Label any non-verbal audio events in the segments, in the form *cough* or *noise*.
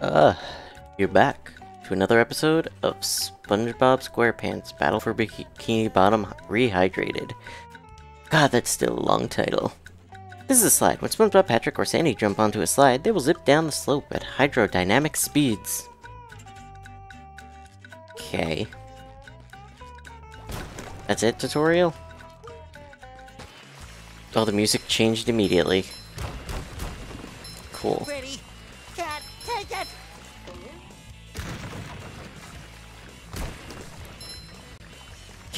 Uh, you're back to another episode of SpongeBob SquarePants Battle for Bikini Bottom Rehydrated. God, that's still a long title. This is a slide. When SpongeBob, Patrick, or Sandy jump onto a slide, they will zip down the slope at hydrodynamic speeds. Okay. That's it, tutorial? Oh, the music changed immediately. Cool. Pretty.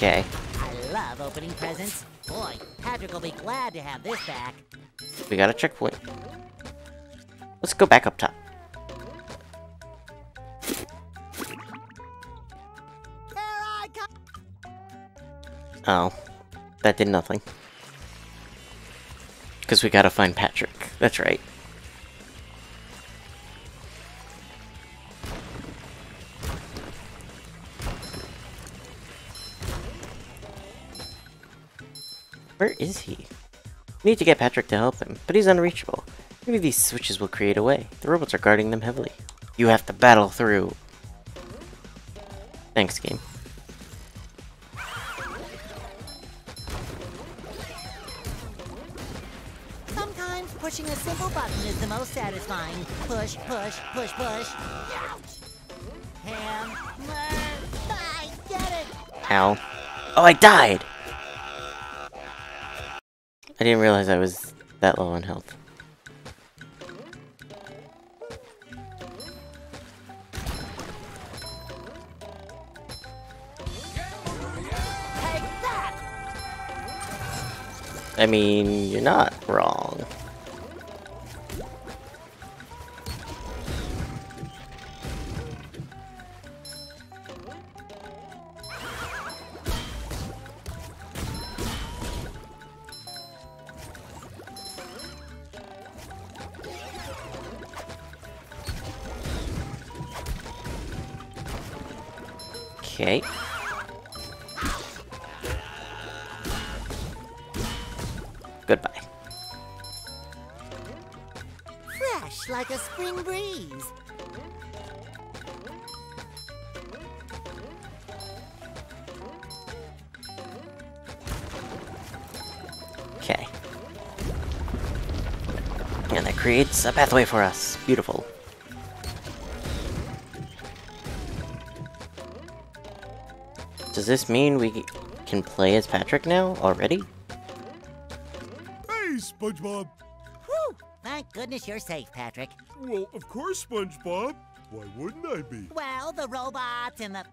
Okay. I love opening presents. Boy, Patrick will be glad to have this back. We got a checkpoint. Let's go back up top. Oh. That did nothing. Because we gotta find Patrick. That's right. Where is he? We need to get Patrick to help him, but he's unreachable. Maybe these switches will create a way. The robots are guarding them heavily. You have to battle through. Thanks, game. Sometimes pushing a simple button is the most satisfying. Push, push, push, push. Ouch! Hammer! I get it! Ow. Oh, I died! I didn't realize I was that low on health. I mean, you're not wrong. Okay. Goodbye. Fresh like a spring breeze. Okay. And that creates a pathway for us. Beautiful. This mean we can play as Patrick now already? Hey, SpongeBob! Whew! Thank goodness you're safe, Patrick. Well, of course, SpongeBob. Why wouldn't I be? Well, the robots and the...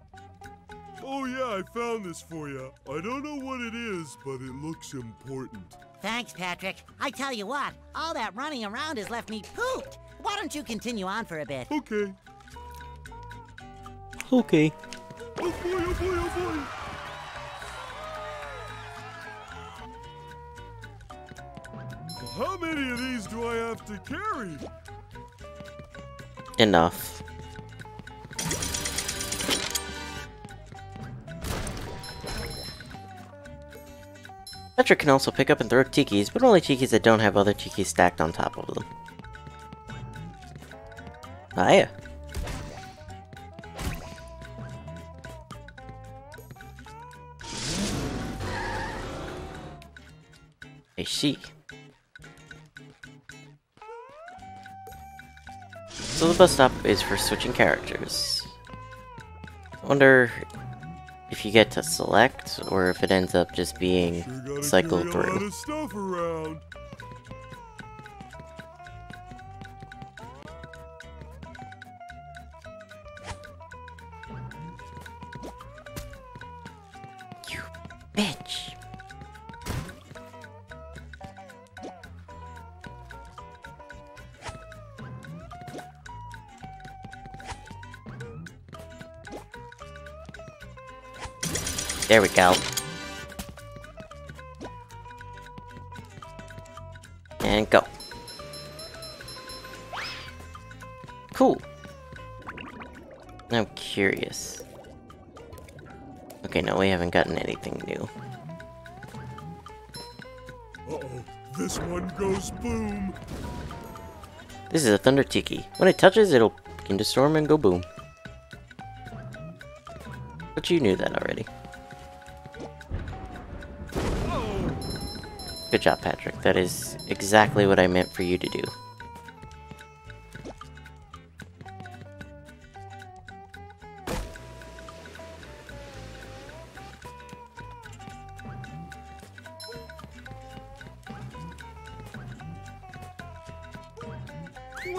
Oh yeah, I found this for you. I don't know what it is, but it looks important. Thanks, Patrick. I tell you what, all that running around has left me pooped. Why don't you continue on for a bit? Okay. Okay. Oh boy, oh boy, oh boy! How many of these do I have to carry? Enough. Patrick can also pick up and throw tikis, but only tikis that don't have other tikis stacked on top of them. Hiya. I Eh, see. So the bus stop is for switching characters. Wonder if you get to select, or if it ends up just being cycled through. There we go. And go. Cool. I'm curious. Okay, no, we haven't gotten anything new. Uh-oh, this one goes boom. This is a Thunder Tiki. When it touches, it'll into storm and go boom. But you knew that already. Good job, Patrick. That is exactly what I meant for you to do.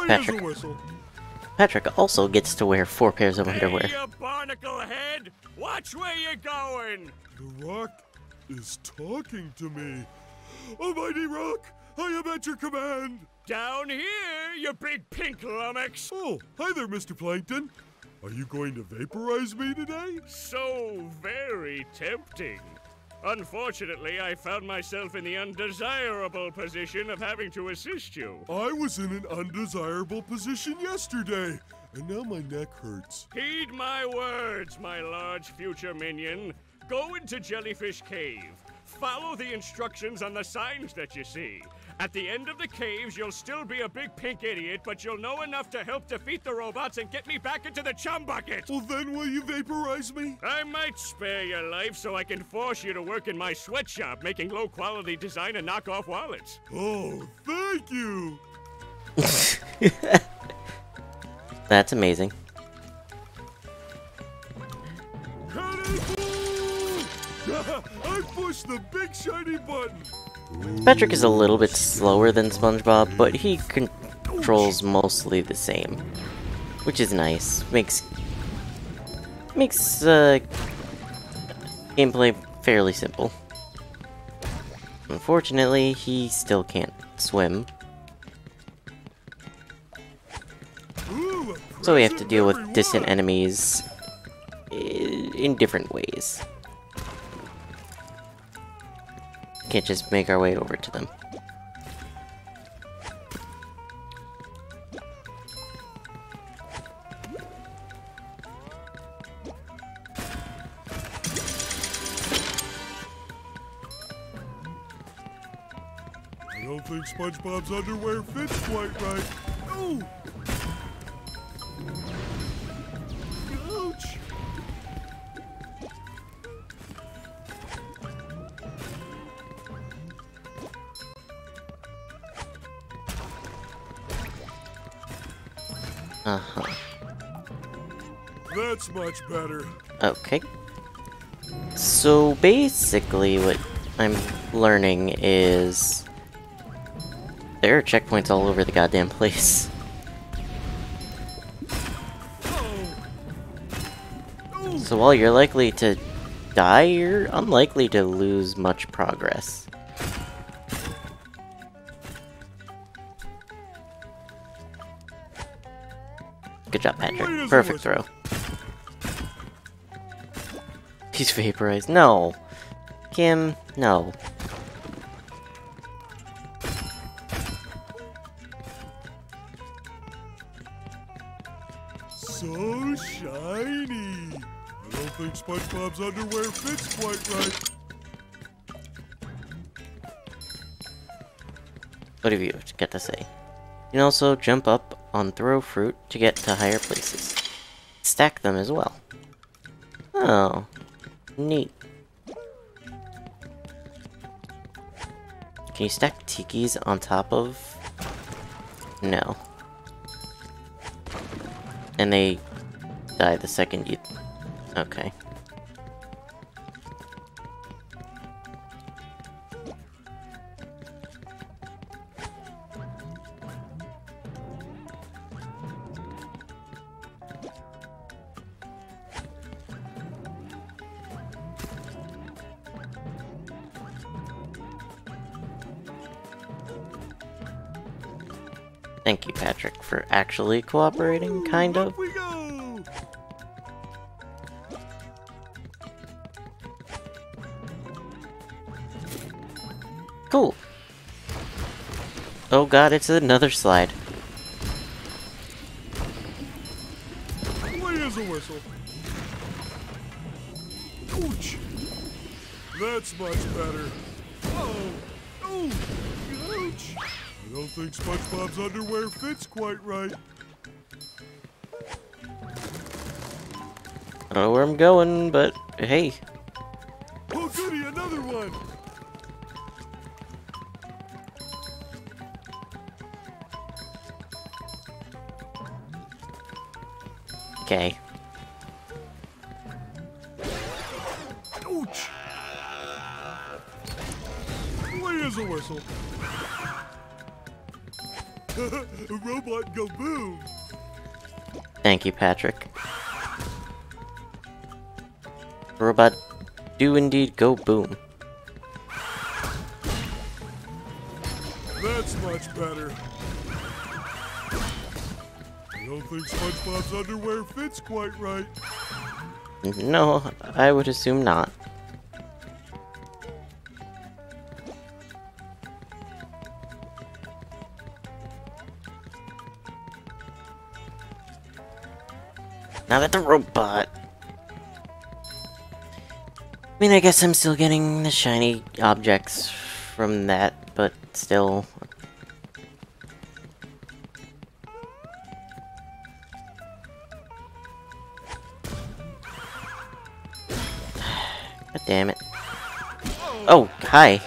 Patrick. Patrick also gets to wear four pairs of underwear. Hey, you barnacle head! Watch where you're going! The rock is talking to me. Almighty rock, I am at your command. Down here, you big pink lummox! Oh, hi there, Mr. Plankton. Are you going to vaporize me today? So very tempting. Unfortunately, I found myself in the undesirable position of having to assist you. I was in an undesirable position yesterday, and now my neck hurts. Heed my words, my large future minion. Go into Jellyfish Cave. Follow the instructions on the signs that you see. At the end of the caves, you'll still be a big pink idiot, but you'll know enough to help defeat the robots and get me back into the chum bucket. Well, then will you vaporize me? I might spare your life so I can force you to work in my sweatshop making low quality design and knockoff wallets. Oh, thank you. *laughs* That's amazing. *laughs* I pushed the big shiny button. Patrick is a little bit slower than SpongeBob, but he controls mostly the same, which is nice. Makes makes uh, gameplay fairly simple. Unfortunately, he still can't swim, so we have to deal with distant enemies in different ways. Can't just make our way over to them. I don't think SpongeBob's underwear fits quite right. Ooh. Uh-huh. That's much better. Okay. So basically what I'm learning is there are checkpoints all over the goddamn place. *laughs* So while you're likely to die, you're unlikely to lose much progress. Good job, Patrick. Perfect throw. He's vaporized. No. Kim, no. So shiny. I don't think SpongeBob's underwear fits quite right. What have you got to say? You can also jump up on throw fruit to get to higher places. Stack them as well. Oh, neat. Can you stack tikis on top of? No. And they die the second you. Okay. Actually cooperating, kind of. We go. Cool. Oh god, it's another slide. As a whistle. Ouch. That's much better. think SpongeBob's underwear fits quite right. I don't know where I'm going, but hey. Oh goody, another one! Okay. Thank you, Patrick. Robot do indeed go boom. That's much better. I don't think SpongeBob's underwear fits quite right. No, I would assume not. Now that the robot. I mean, I guess I'm still getting the shiny objects from that, but still. *sighs* God damn it. Oh, hi.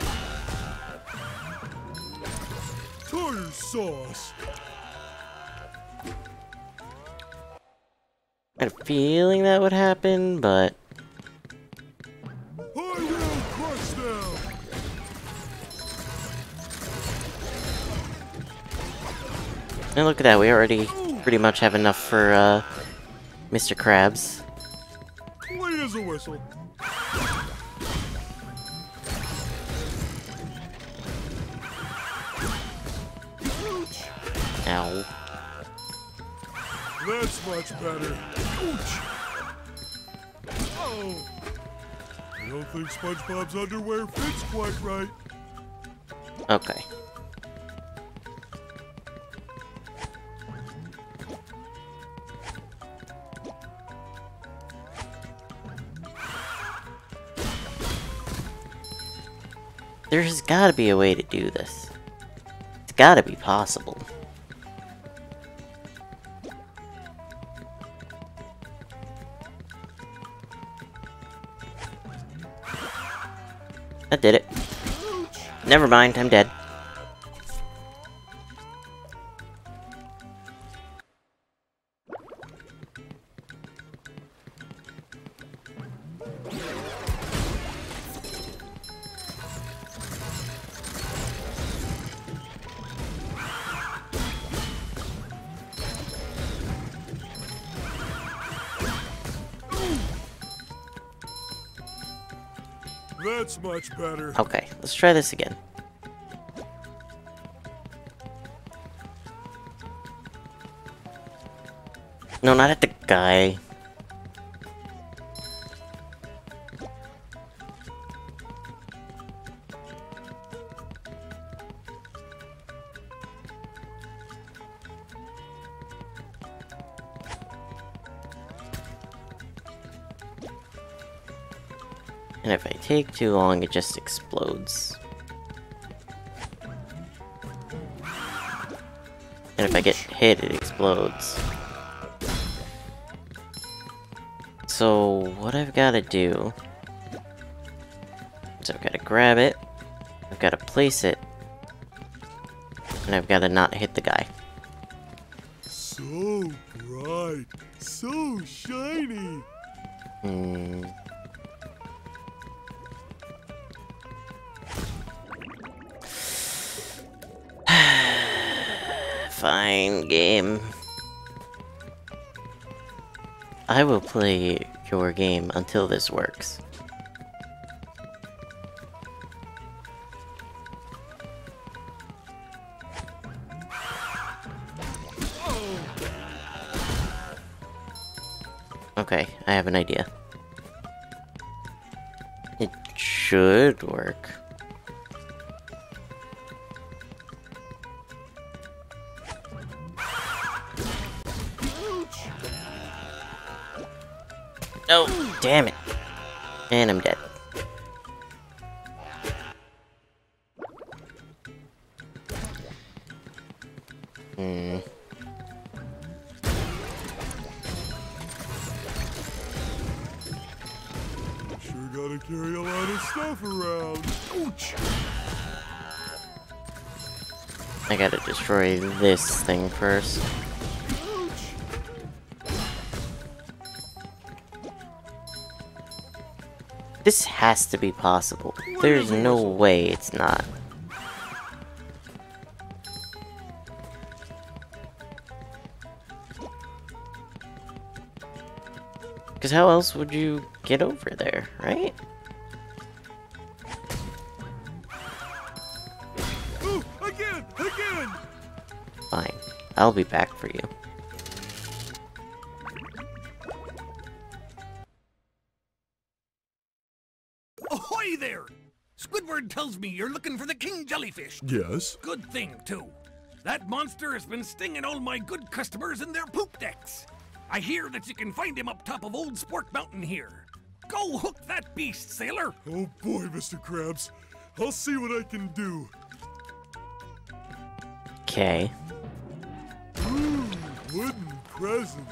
Feeling that would happen, but I will crush them! and look at that, we already pretty much have enough for uh, Mr. Krabs. Play as a whistle. Ow. That's much better. Ouch! Oh! I don't think SpongeBob's underwear fits quite right. Okay. There's gotta be a way to do this. It's gotta be possible. I did it. Never mind, I'm dead. Much better. Okay, let's try this again. And if I take too long, it just explodes. And if I get hit, it explodes. So, what I've got to do... is I've got to grab it, I've got to place it, and I've got to not hit the guy. Fine, game. I will play your game until this works. Okay, I have an idea. It should work. Oh, damn it. And I'm dead. Hmm. carry a lot of stuff around. Ouch! I gotta destroy this thing first. This has to be possible. There's no way it's not. Because how else would you get over there, right? Oh, again, again! Fine. I'll be back for you. Yes? Good thing, too. That monster has been stinging all my good customers in their poop decks. I hear that you can find him up top of Old Spork Mountain here. Go hook that beast, sailor! Oh boy, Mr. Krabs. I'll see what I can do. Okay. Wooden present.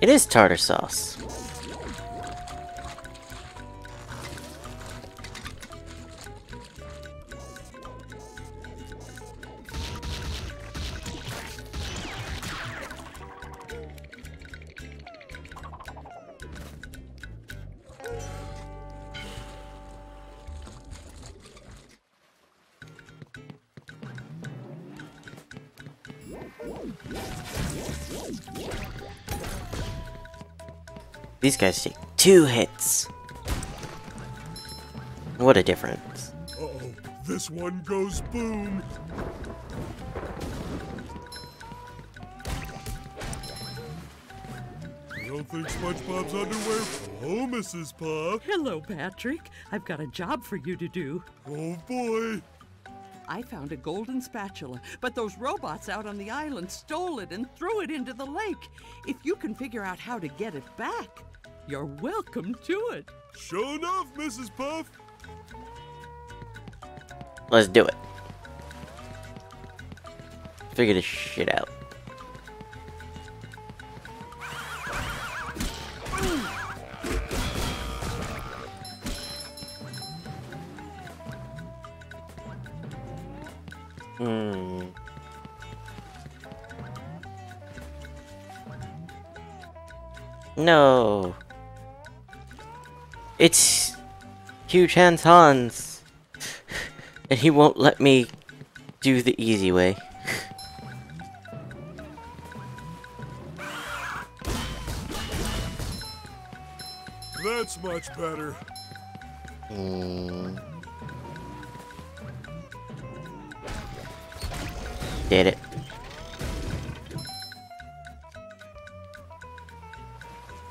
It is tartar sauce. These guys take two hits. What a difference. Uh-oh, this one goes boom. I don't think SpongeBob's underwear. Oh, Mrs. Puff. Hello, Patrick. I've got a job for you to do. Oh boy. I found a golden spatula, but those robots out on the island stole it and threw it into the lake. If you can figure out how to get it back, you're welcome to it. Sure enough, Mrs. Puff. Let's do it. Figure this shit out. No. It's Huge Hands Hans. *laughs* And he won't let me do the easy way. *laughs* That's much better. Hmm. Did it.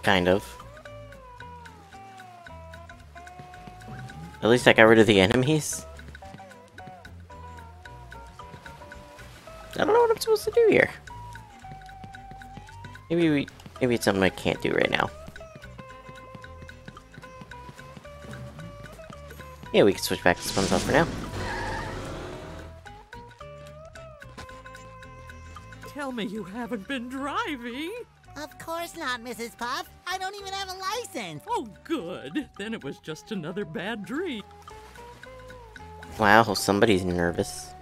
Kind of. At least I got rid of the enemies. I don't know what I'm supposed to do here. Maybe we, maybe it's something I can't do right now. Yeah, we can switch back to SpongeBob for now. Tell me you haven't been driving. Of course not, Mrs. Puff. I don't even have a license. Oh, good. Then it was just another bad dream. Wow, somebody's nervous.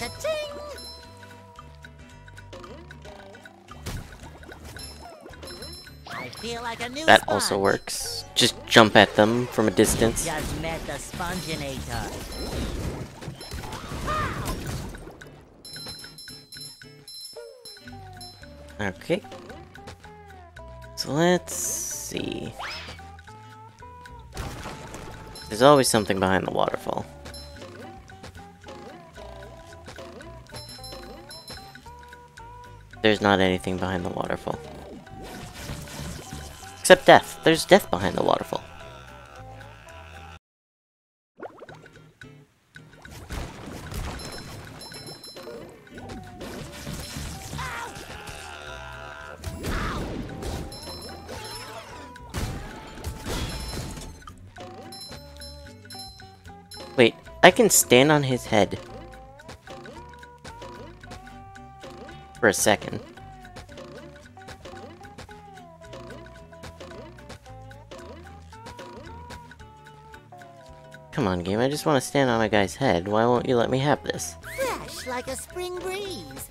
Cha-ching! I feel like a new That also works. Just jump at them from a distance. Just met the Sponginator. Okay. So let's see. There's always something behind the waterfall. There's not anything behind the waterfall. Except death. There's death behind the waterfall. Wait, I can stand on his head. For a second. Come on, game, I just want to stand on a guy's head. Why won't you let me have this? Fresh like a spring breeze.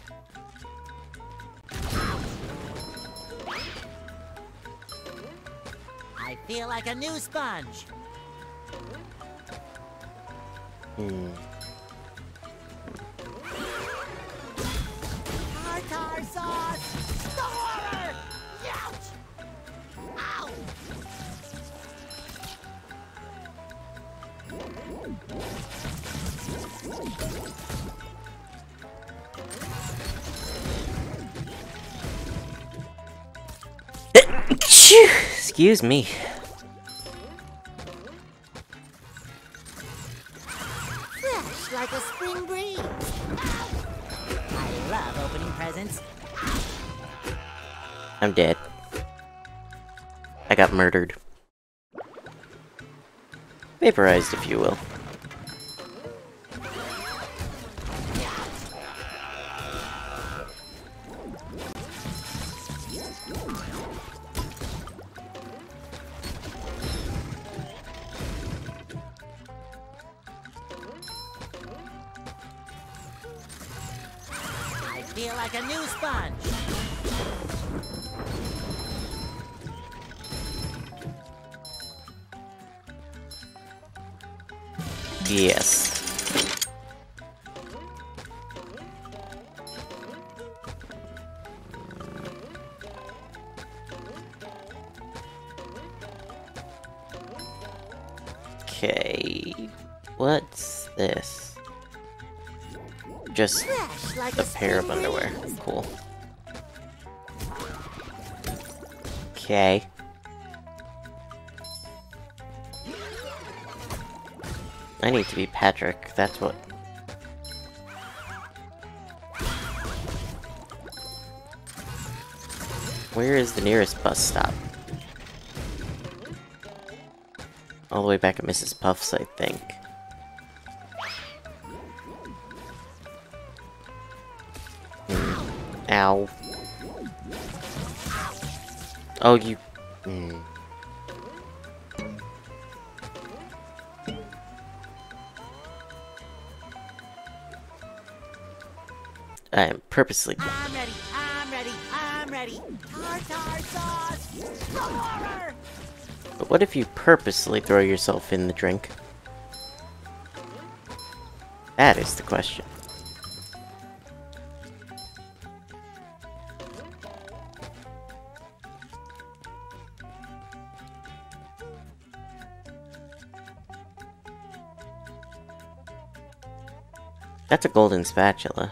I feel like a new sponge. Hmm. Excuse me. Fresh like a spring breeze. I love opening presents. I'm dead. I got murdered. Vaporized, if you will. Okay. What's this? Just like a pair of underwear. Cool. Okay. I need to be Patrick, that's what. Where is the nearest bus stop? All the way back at Mrs. Puff's, I think. Hmm. Ow. Oh, you. Hmm. I am purposely. I'm ready, I'm ready, I'm ready. Tartar sauce! Horror! What if you purposely throw yourself in the drink? That is the question. That's a golden spatula.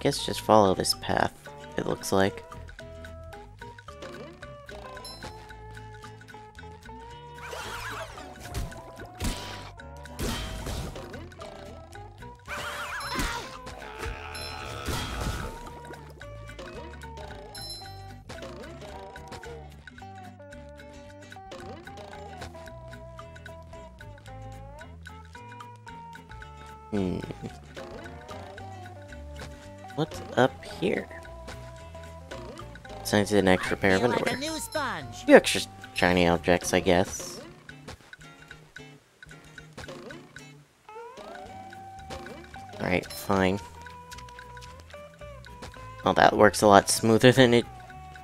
Guess just follow this path, it looks like. Hmm. What's up here? Signs an extra pair of Feel like underwear. a new sponge. few extra shiny objects, I guess. Alright, fine. Well, that works a lot smoother than it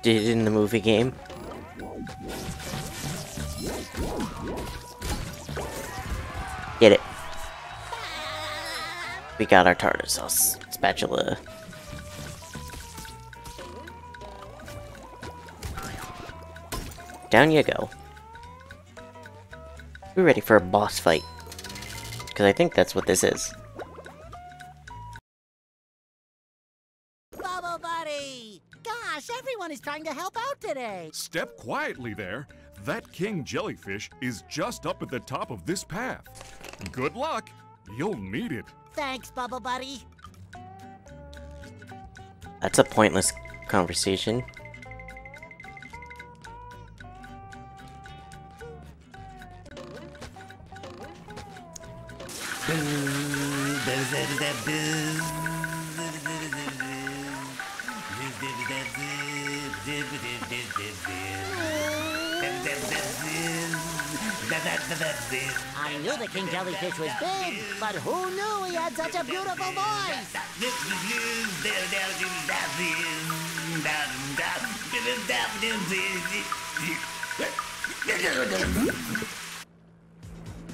did in the movie game. Get it. We got our tartar sauce spatula. Down you go. We're ready for a boss fight. Because I think that's what this is. Bubble Buddy! Gosh, everyone is trying to help out today. Step quietly there. That king jellyfish is just up at the top of this path. Good luck. You'll need it. Thanks, Bubble Buddy. That's a pointless conversation. I knew the king jellyfish was big, but who knew he had such a beautiful voice?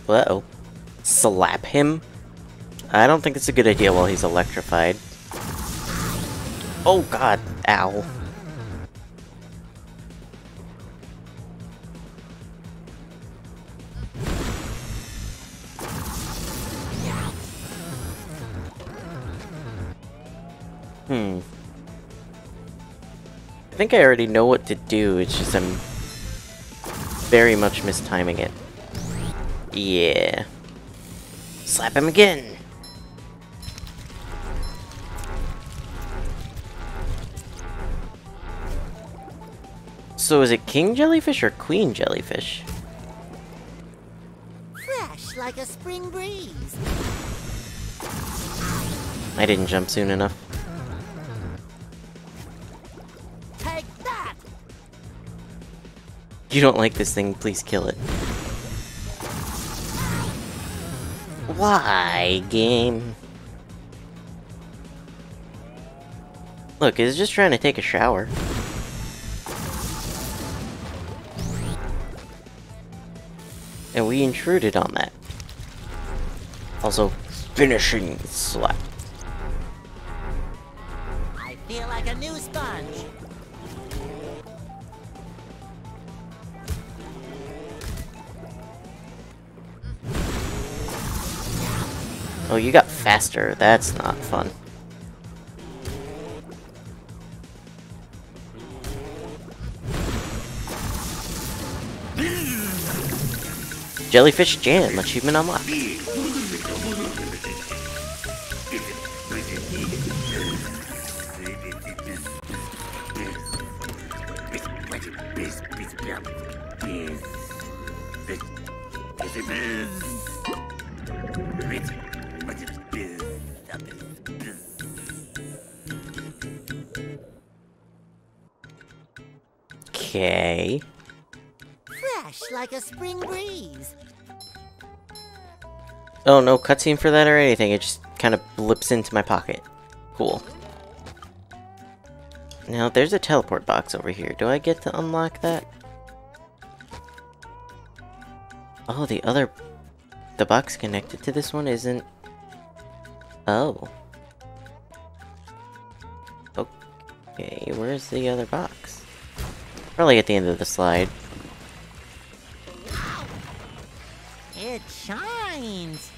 Uh oh. Slap him? I don't think it's a good idea while he's electrified. Oh god, ow. Hmm. I think I already know what to do, it's just I'm very much mistiming it. Yeah. Slap him again! So is it king jellyfish or queen jellyfish? Fresh like a spring breeze. I didn't jump soon enough. Take that! You don't like this thing, please kill it. Why, game? Look, it's just trying to take a shower. And we intruded on that. Also, finishing slap. Oh, you got faster. That's not fun. Jellyfish Jam, achievement unlocked. Okay. Fresh like a spring breeze. Oh, no cutscene for that or anything. It just kind of blips into my pocket. Cool. Now, there's a teleport box over here. Do I get to unlock that? Oh, the other... The box connected to this one isn't... Oh. Okay, where's the other box? Probably at the end of the slide. It shines.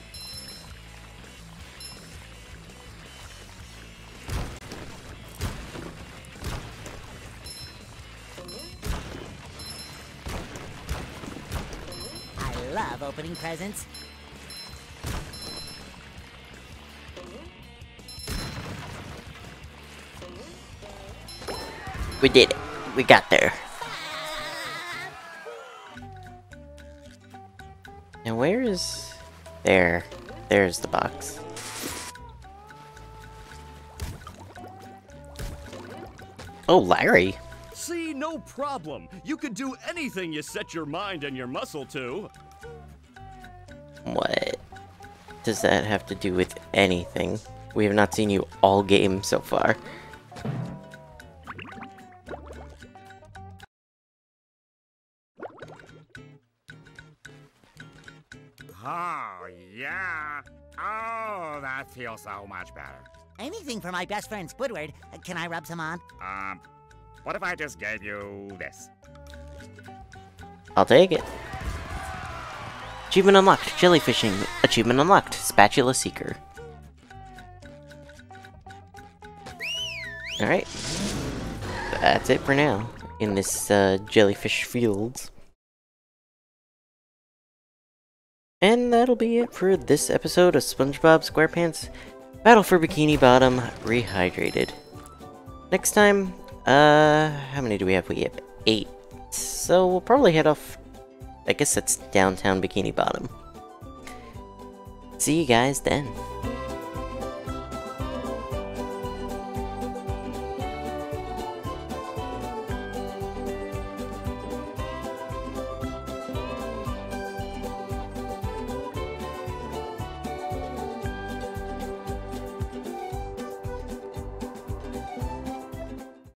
I love opening presents. We did it. We got there. Now where is... There. There's the box. Oh, Larry. See, no problem. You could do anything you set your mind and your muscle to. What does that have to do with anything? We have not seen you all game so far. That feels so much better. Anything for my best friend Squidward. Uh, Can I rub some on? Um, what if I just gave you this? I'll take it. Achievement unlocked. Jellyfishing. Achievement unlocked. Spatula Seeker. Alright. That's it for now. In this uh, jellyfish fields. That'll be it for this episode of SpongeBob SquarePants Battle for Bikini Bottom Rehydrated. Next time, uh, how many do we have? We have eight. So we'll probably head off, I guess that's downtown Bikini Bottom. See you guys then.